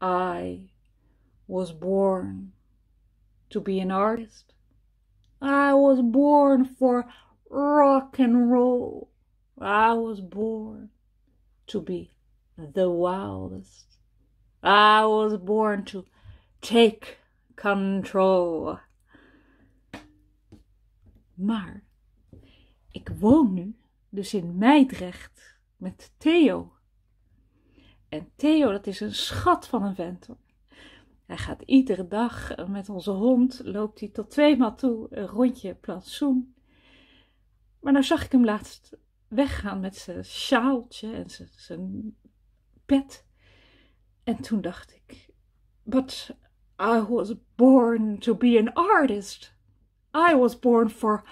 I was born to be an artist. I was born for rock and roll. I was born to be the wildest. I was born to take control. Maar ik woon nu dus in Meidrecht met Theo. En Theo, dat is een schat van een vent. Hij gaat iedere dag met onze hond, loopt hij tot tweemaal toe, een rondje plantsoen. Maar nou zag ik hem laatst weggaan met zijn sjaaltje en zijn, zijn pet. En toen dacht ik, but I was born to be an artist. I was born for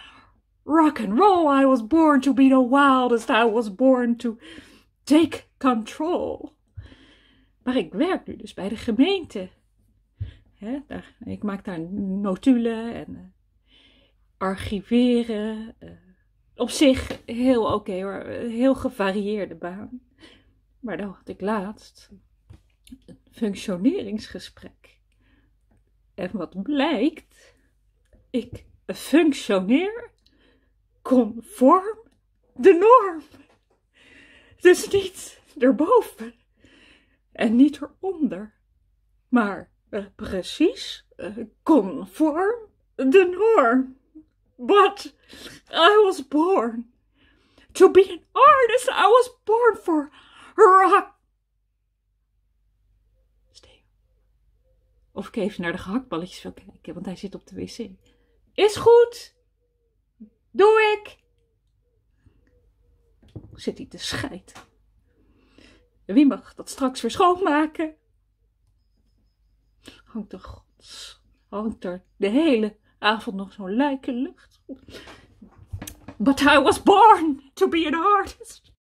rock and roll. I was born to be the wildest. I was born to take control. Maar ik werk nu dus bij de gemeente. daar, ik maak daar notulen en uh, archiveren. Uh, op zich heel oké hoor, heel gevarieerde baan. Maar dan had ik laatst een functioneringsgesprek. En wat blijkt, ik functioneer conform de norm. Dus niet erboven en niet eronder, maar uh, precies uh, conform de norm. But I was born to be an artist. I was born for rock. Of ik even naar de gehaktballetjes wil kijken, want hij zit op de wc. Is goed. Doe ik. Zit hij te scheiden. Wie mag dat straks weer schoonmaken? Hangt er, gods, hangt er de hele avond nog zo'n lucht. But I was born to be an artist.